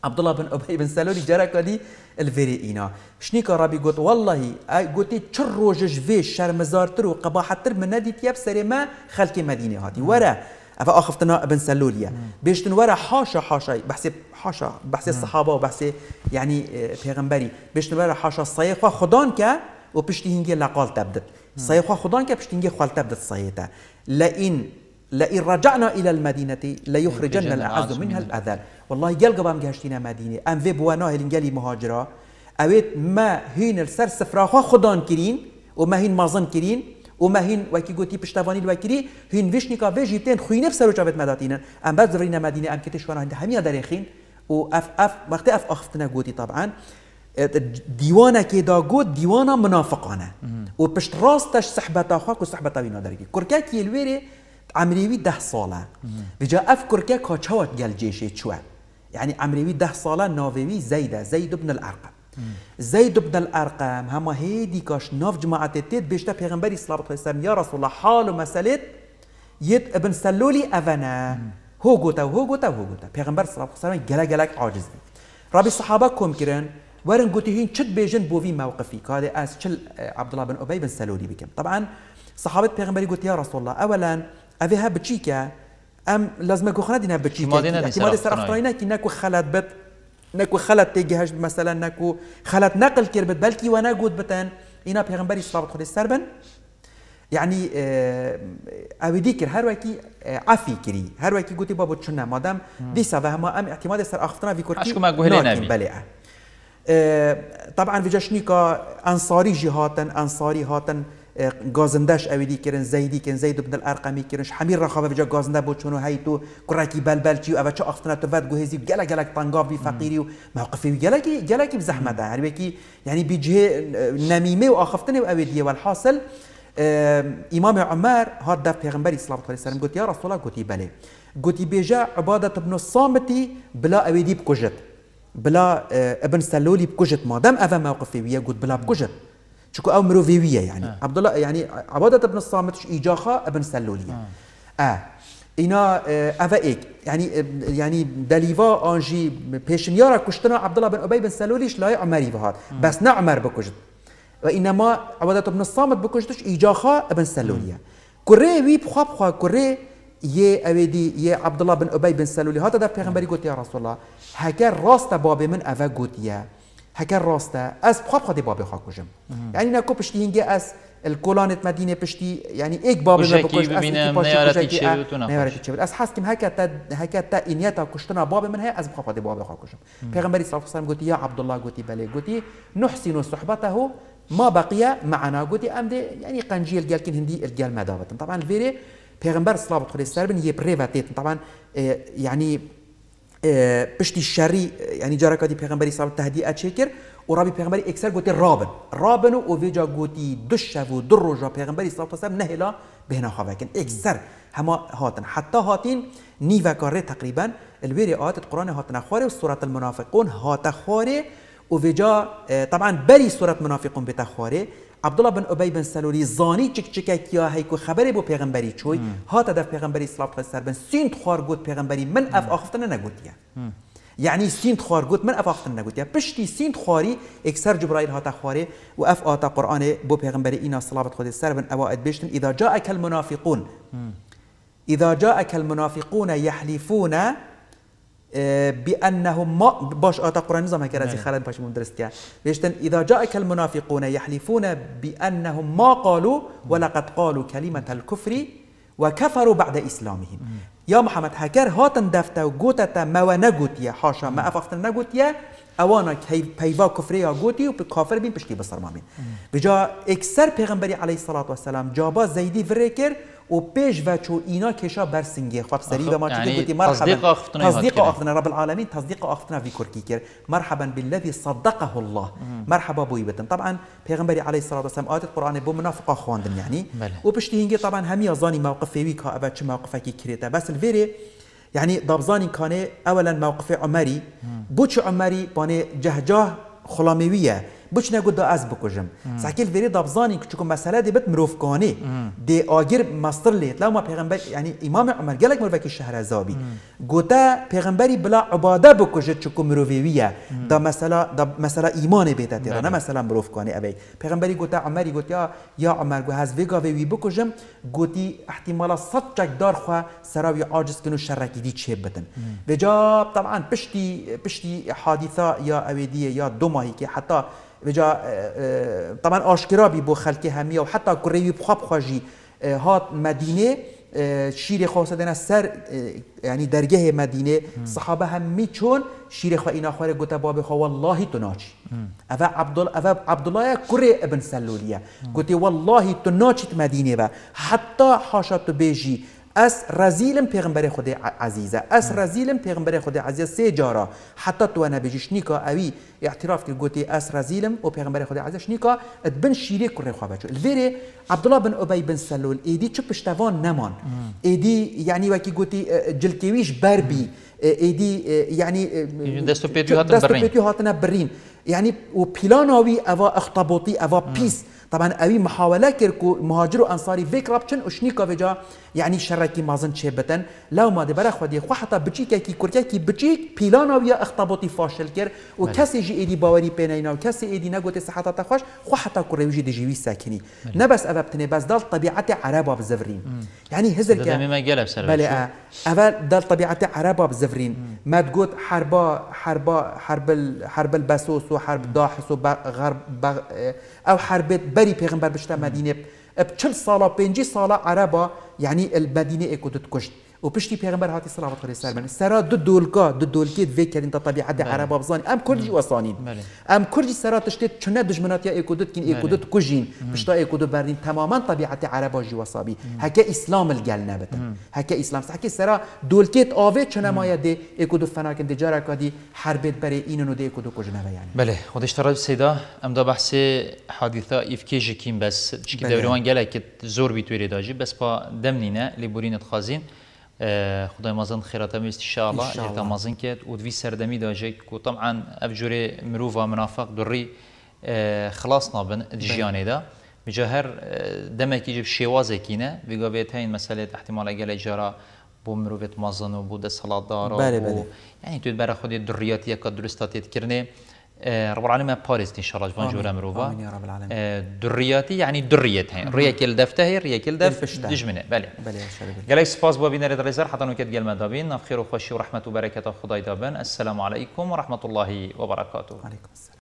عبدالله بن ابي بن سلول كدي الفيري اينا شنيك ربي قلت والله قلت چر روجش في شرمزارتر وقباحتر من ندي تياب سري ما خلق مدينه هاتي ورا أفا اخفتنا ابن سلوليه بيشتن ورا حاشا حاشا بحث حاشا بحث الصحابة وبحث يعني پیغمبري بيشتن ورا حاشا الصيخه خدان که و پشتی هنگی لقال تبدت. صيخه خدان که پشتی هنگی خال تبدت صيته لئن لئن رجعنا إلى المدينة ليخرجن الأعز منها الأذل. والله قال قبام جهشتينا مدينه ام في بوانا هلنجالي مهاجره اويت ما هين السر سفراخوا خدان كرين وما هين مازن كرين وما هين وكي قلتي بشتواني الوكري هين فيشنيكا فيجي تين خوي نفس رو جابت مداتينا ام بعد زرينا مدينه ام كتش وأنا هميا داريخين و اف اف وقت اف اخفتنا قوتي طبعا ديوانا كي دا قوت ديوانا منافقانه و بشت راستش صحبتا خاك و صحبتا بينا داريكي كركا كي الويري عمريوي ده صالة بجا اف كركا كاچاوت قال جيشي چوه يعني عمريوي ده صالة ناويوي زيدة زيد بن الأرقم زيد بن الأرقم هما هيدي كاش ناف جماعة تيت بيشتا پیغمبري صلى الله عليه وسلم يا رسول الله حال مسألة يت ابن سلولي أفنا. هو قوتا وهو قوتا وهو قوتا پیغمبر صلى الله عليه وسلم جلا جلاك عاجز ربي الصحابة كوم كرن ورن قوتي هين چت بيجن بوفي موقفي كاد اس چل عبد الله بن ابي بن سلولي بكم طبعا صحابة پیغمبري قلت يا رسول الله اولا اوها بچيكا ام لازم اكو خنا دينا بچيكا احتمال سر اختراينا كي نكو خلات بت نكو خلت تيجهش مثلا نكو خلت نقل كربت بلكي وأنا قود بتن. اینا پیغمبری الله علیه و يعني أو دیکر هر وکی عفی کری هر وکی گوتی بابو چونه مادم دیسا و أم اعتماد سر اختنا في اشكو ما قهلي نبي بله طبعا في جشنيكا أنصاري جهاتن أنصاري هاتن گازندش اویدی کرن زیدی کن زید بن الارقمی کرنش حمیر رخابه بجا گازنده بود چونو هی تو کراکی بلبل چی و چه اختنا تو ود گوهزی گلا گلا طنگا بی فقیری و موقفی گلا گلا کی بزحمت ده هر کی یعنی بیجه نمیمه و آخفتنه و اویدی والحاصل امام عمر هاد دف پیغمبری صلی الله علیه و سلم گفت یا رسول الله گفتی بله. گفتی بیجا عبادت ابن الصامتی بلا اویدی بکجت بلا ابن سلولی بکجت مادام اوه موقفی ویه گفت بلا بکجت شكو أو مروفيوية يعني. آه. عبد الله يعني عبادة بن الصامت ايجاخا ابن سلولية. آه, آه. اینا اوه ایک یعنی یعنی دلیوا آنجی پیشنیارا کشتنا عبدالله بن أبی بن سلولیش لای عمری بهاد. بس نه عمر بکشت. و اینما عبادت ابن الصامت بکشتش ایجاخا ابن سلولیه کره وی بخوا بخوا کره یه اویدی یه عبدالله بن أبی بن سلولی هاتا در پیغمبری گوت یا رسول الله. هکر راست باب من اوه گوتیه هكر هەکە ڕاستە ئەس بخوا خۆی با بێخوا کوژم ینی نەکۆ پشتی یعنی هینگە از کۆلانت مدینێ پشتی ینی ئێک ئەس حستیم هەکە تا هکر تا کوشتنا باب من هەیە ئەس بخوا خۆی با بێخوا کوژم پێغمبەری ساافسان گوتی یا عبدالله گوتی بله گوتی نحسین و سحبەتە ما بقیه معنا قوتي أم یعنی يعني قنجي الجال كن هندي الجال ما دابتن طبعا فيري پیغمبر صلوات خدای سر بن یه پریواتیت طبعا يعني پشتی شری یعنی جارا کدی پیغمبری صلی تهدی اچکر و رابی پیغمبری اکثر گوتی رابن. رابن و ویجا گوتی دش و در روزا پیغمبری علیه و نهلا بهنا خواکن اکثر هما هاتن. حتی هاتین نیو کاره تقریبا الویری آیات القرآن هاتن خواره و سورة المنافقون هات خواره. و ویجا طبعا بری سورة منافقون بتخواره عبدالله بن ابی بن سلولی زانی چک چک کیا هی کو خبری بو پیغمبری چوی ها تا در پیغمبری صلی الله علیه و سین خوار گوت پیغمبری من اف آخفتن نگوتیا يعني سين خوار قلت من افاقت نقول يا بشتي سين خواري اكسر جبرائيل هاتا خواري واف آتا قرآن بو پیغمبر اينا صلاة خود سر بن اوائد بيشتن اذا جاءك المنافقون اذا جاءك المنافقون يحلفون بأنهم ما باش آتا قرآن نظام هكذا زي خالد باش مدرستيا. بيشتن إذا جاءك المنافقون يحلفون بأنهم ما قالوا ولقد قالوا كلمة الكفر وكفروا بعد إسلامهم. يا محمد هكر هاتن دفتا وقوتتا ما ونقوتيا حاشا ما أفقتن نقوتيا أوانا پیوا کفری ها گوتی و کافر بین پشتی بسر مامین بجا اکثر پیغمبری علیه الصلاة والسلام جابا زیدی وره کرد وبيج فاتشو إينا كيشا برسنجي خب سريبا ما تشوفين قلتي مرحبا. تصديق أخذنا رب العالمين تصديق وی في كوركيكر مرحبا بالذي صدقه الله. مرحبا بوي بتن طبعا بيغمبري عليه الصلاة والسلام آيات القرآن بو منافقة خواندن یعنی. يعني وبشتي هنجي طبعا همي أظاني موقف في ويكا أبا موقفك كريتا بس الفيري يعني یعنی دابزاني كان اولا موقف عمري بوش عمري باني جهجاه خلاموية بچ نگو دا از بکجم ساکل وری دابزانی که چکو مسئله دی بت مروفکانی دی آگیر مستر لیت لا ما پیغمبر یعنی امام عمر گلک مروفکی شهر زابی گوتا پیغمبری بلا عباده بکجه چکو مروفیویه دا مسئله دا مسئله ایمان بیتا تیرا نه مسئله مروفکانی ابی پیغمبری گوتا عمری گوت یا یا عمر گو هز ویگا وی بکجم گوتی احتمالا صد چک دار خو سراوی عاجز کنو شرکی دی چه بتن و جا طبعا پشتی پشتی حادثه یا اویدیه یا دو ماهی که حتی وجا طبعا آشکرا بی بو خلکی همیه و حتی کریوی بخواب خواجی هات مدینه شیر دنا سر یعنی درگه مدینه صحابه همی چون شیر خو اینا خوره گوته باب خو والله تو ناچی. اوه عبدالله عبدالله کره ابن سلولیه گوته والله تو ناچیت مدینه و حتی حاشا تو بیجی اس رزیلم پیغمبر خود عزیزه اس رزیلم پیغمبر خود عزیزه سه جارا حتی تو انا بجیش نیکا اوی اعتراف کرد گوتی اس رزیلم و پیغمبر خود عزیزش نیکا بن شیره کره خواه بچو الویره عبدالله بن ابی بن سلول ایدی چه پشتوان نمان. ایدی یعنی وکی گوتی جلکیویش بربی. ایدی یعنی دستو پیتو هاتن برین. دستو پیتو هاتن برین. يعني وبيلاناوي افا اخطبوطي افا بيس طبعا اوي محاوله كركو مهاجر وانصاري فيك رابشن اشنيكا فيجا يعني شركي مازن شبتن لو ما دي برا خدي خو حتى بچيك كي كوركا كي بچيك بيلاناوي اخطبوطي فاشل كر وكسي جي ايدي باوري بينينا وكسي ايدي نغوت صحتا تخوش خو حتى كوريجي دي جيوي ساكني نبس افا بتني بس دال طبيعه عربا بزفرين يعني هزر سر بلا افا دال طبيعه عربا بزفرين ما تقول حربا حربا حرب حرب البسوس وحرب داحس وغرب أو حربت بري پیغمبر بشتا مدينه بچل سالا پنجی سالا عربا يعني المدينة اكو تتكشت وبشتي پیغمبر هاتي صلوات الله سلام سرا دو دولكا دو دولكي ذيك انت طبيعة عربا بزاني أم كرجي وصانين أم كرجي سرا تشتت چنه دجمنات يا ايكودت كين ايكودت كوجين. بشتا إيكودو بردين. تماما طبيعة عربا جي وصابي هكا إسلام الجلنا بتن هكا إسلام. هكا سرا دولكيت اوي چنه ما يدي إيكودو فناكن دجارا كدي حربت بري اینو دي إيكودو كوجنا يعني بله خودش ترى سيدا ام دا بحث حادثه افكيجي كيم بس. چكي دوريوان گلك زور بيتوري داجي بس با دمنينه لبورين تخازين خدای مازن خیرات میست ان شاء الله تا مازن کرد و دوی سردمی داجه کو طبعا افجوری مروفا منافق دری خلاص نابن جیانه دا. بجا هر دمکی جب شوازه کینه. بگا بیت این مسئله احتمال اگل اجاره بو مروفت مازن و بو ده صلاة دارا بله بله. يعني تو برا خودی دریاتی که درستاتیت کرنه. رب العالمين باريس إن شاء الله جوان جورا مروفا آمين يا رب العالمين. درياتي يعني دريت هين ريا كيل دفته هي ريا كيل دف دجمنة. بله بله قالك سباس بو بينا رضا رزار حتى نكت قال مدابين نفخير وخوشي ورحمة وبركاته. خداي دابن. السلام عليكم ورحمة الله وبركاته. عليكم السلام.